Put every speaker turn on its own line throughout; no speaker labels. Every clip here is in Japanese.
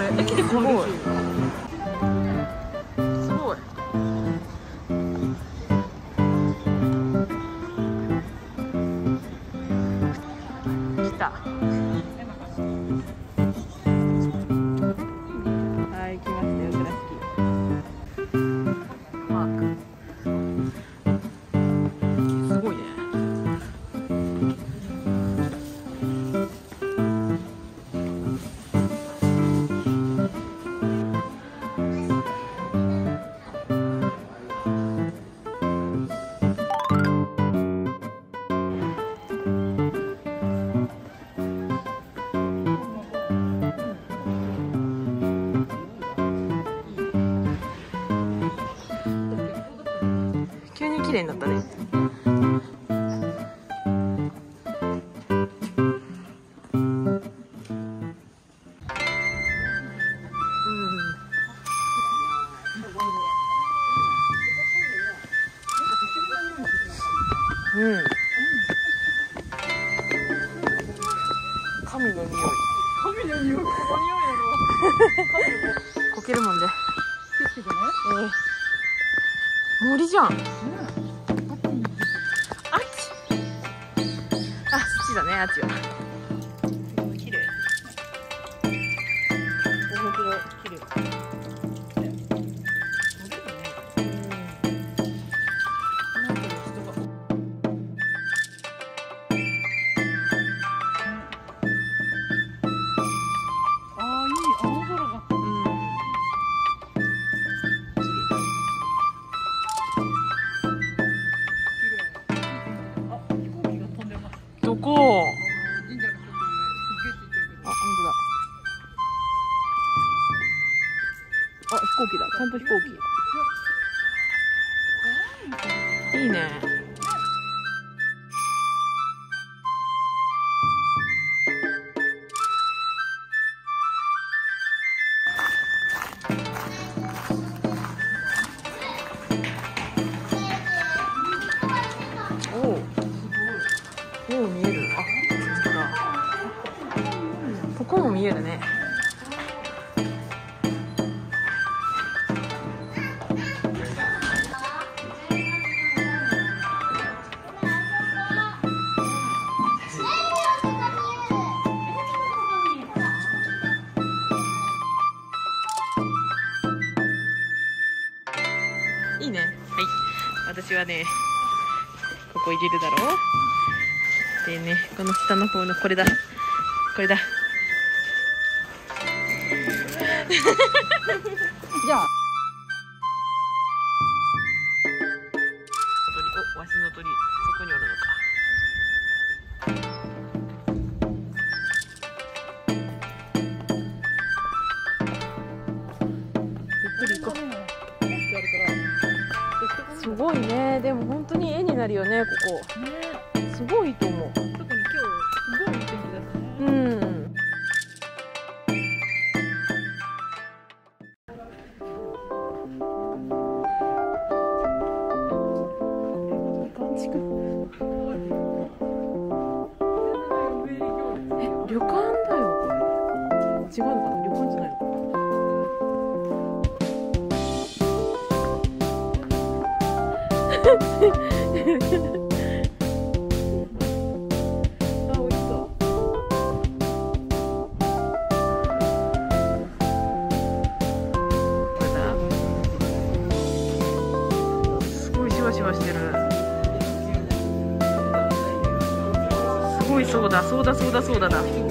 れ。え、来てこれ。綺麗になったねうん。神の匂い。神の匂い。こ匂いだ。こけるもんで。え。森じゃん。うんチだねあっちは。見えるね。いいね。はい。私はねここ入れるだろう。でねこの下の方のこれだ。これだ。
じゃあ。
鳥、お、わしの鳥、そこにおるのか。ゆっくり行こうすごいねでも本当に絵になるよねここ、
ね、
すごいと思うそうだそうだそうだそうだな。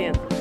момент.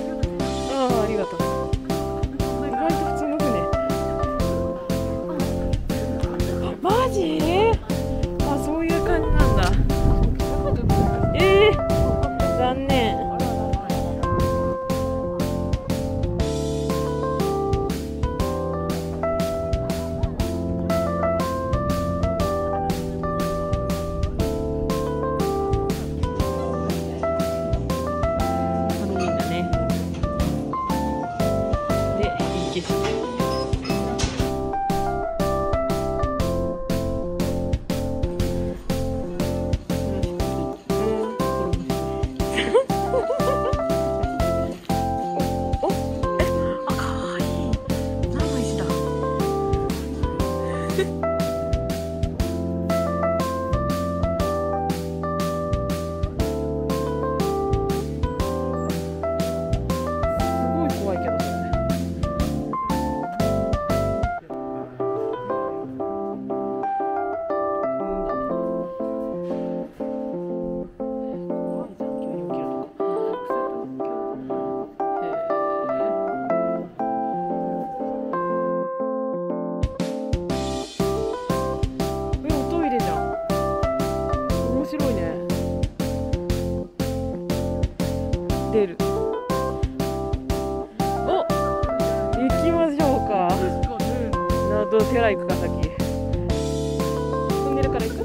どうせら行くか
先。進んでるから行く？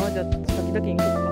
あじゃあ先だけ行くか。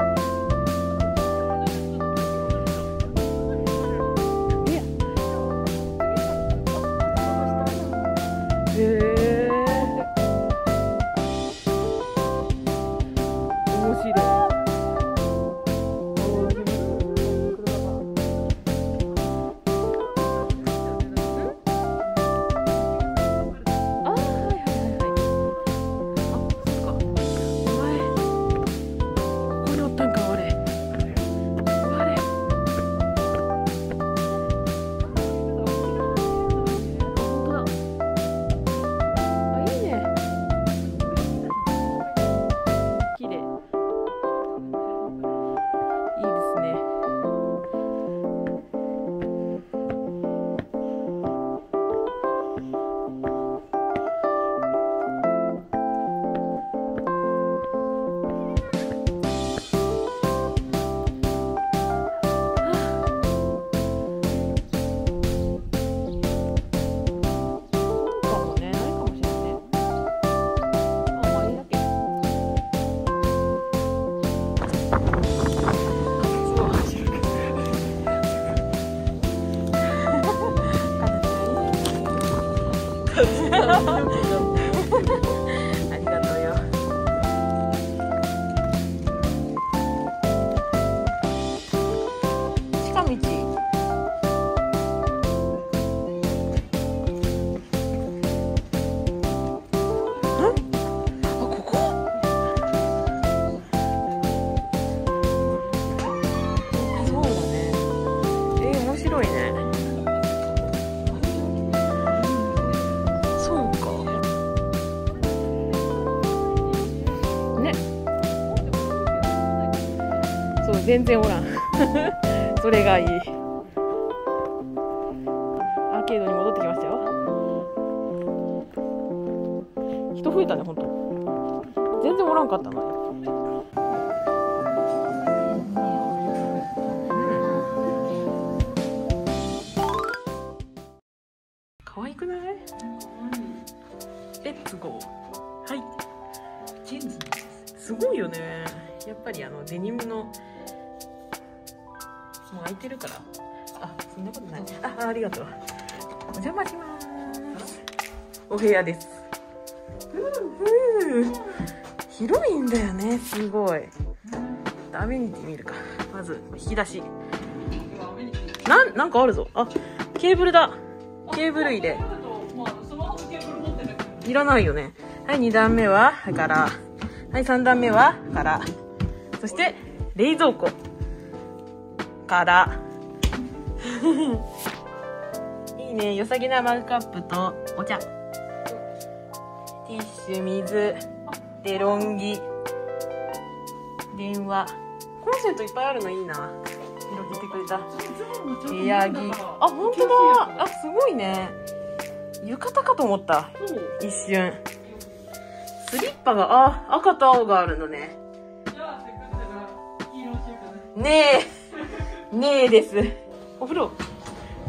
全然おらん。それがいい。アーケードに戻ってきましたよ。人増えたねほんと。全然おらんかったな、ね、可愛くない？レッツゴーはい。ジーンズすごいよね。やっぱりあのデニムのもう空いてるから。あそんなことない。あありがとう。お邪魔します。お部屋です。ふう広いんだよね。すごい。アメニティ見るか。まず引き出し。なんなんかあるぞ。あケーブルだ。ケーブル入れ。いらないよね。はい2段目はから。はい3段目はから。そして冷蔵庫から。いいね。良さげなマグカップとお茶。ティッシュ水。デロンギ。電話。コンセントいっぱいあるのいいな。広げてくれた。部屋着。あ本当だ。あすごいね。浴衣かと思った。一瞬。スリッパがあ赤と青があるのね。ねえ。ねえです。お風呂。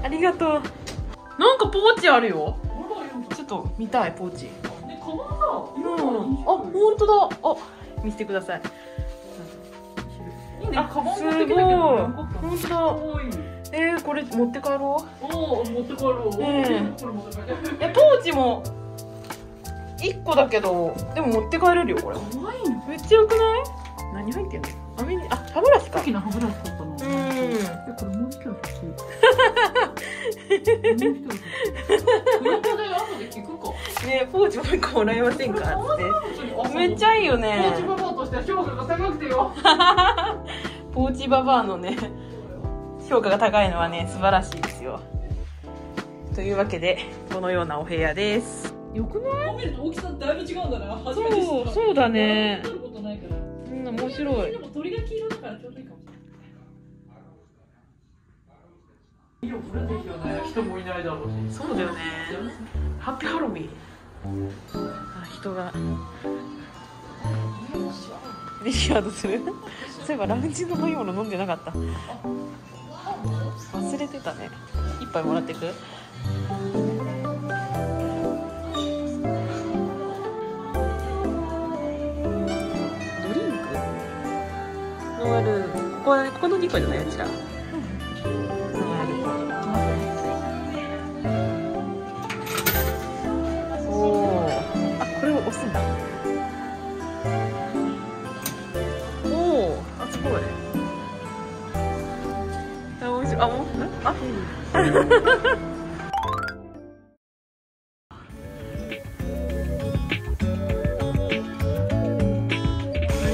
ありがとう。なんかポーチあるよ。ちょっと見たいポーチ。う。ん。あ本当だ。あ見せてください。あすごい。本当だ。えー、これ持って帰ろう？
おお持って帰ろう、
ねえ。
これ持って帰ろう
えポーチも1個だけどでも持って帰れるよこれ。
可愛いの
めっちゃよくない？何入ってんの？アメにあ歯ブラシか。
大きな歯ブラシ えこれもう一回欲しいもう一回欲しい本当だよ後で聞くか
ねポーチもう1個もらえませんかって。めっち
ゃ
ゃいいよ
ポーチ
ね
ババアとしては評価が高くてよ。
ポーチババアのね評価が高いのはね素晴らしいですよ。というわけでこのようなお部屋です。よくない？
見ると大きさだいぶ違うんだな。初めて知った。
そうそうだね面白い。
でも鳥が黄色だからちょうどいいかもしれないいいよ、これでいいよね。人もいないだろうし。
そうだよね。ハッピーハロウィン。あ人がリシャードする。そういえばラウンジの飲み物飲んでなかった。忘れてたね。一杯もらってく？ドリンク？ノンアルここはここの2個じゃない？あちら何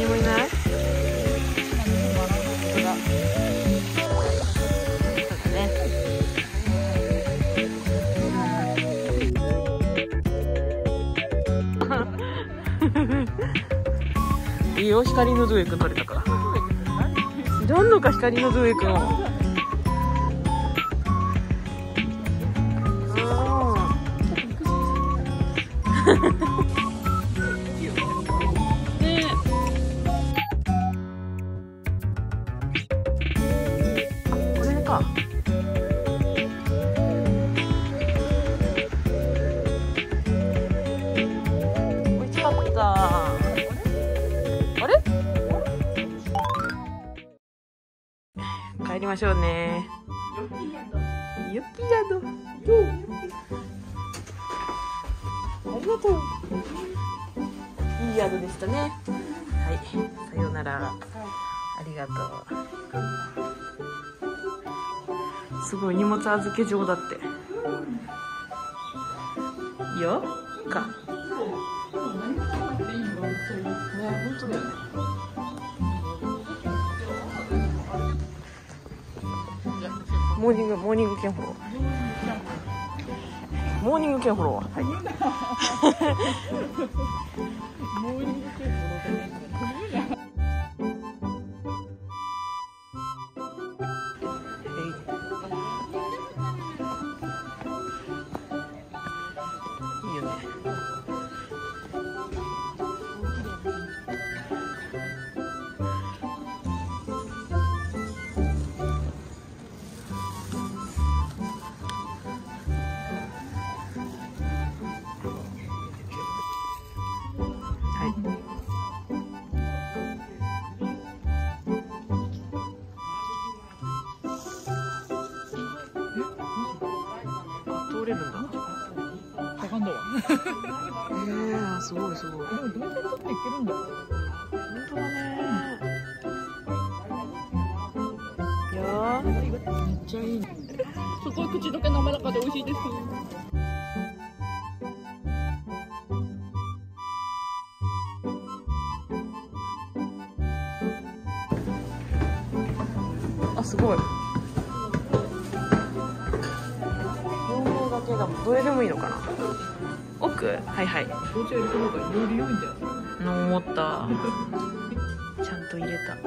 もいないいいよ光のドゥエ君取れたから。いらんのか光のドゥエ君をか美味しかった。あれ？帰りましょうね。ゆっき宿。ありがとういい宿でしたね。はい。さようなら。ありがとうすごい荷物預け場だって。よか。ね本当だよねモーニングモーニングケンフォローモーニングケンフォロー
けるんだ
本当だね。いやー
めっちゃいい。ねすごい。口どけ滑らかで美味しいです
あすごいどれでもいいのかな。奥？はいはい
紅茶入れた方がより良いんじゃない。
思った。ちゃんと入れた。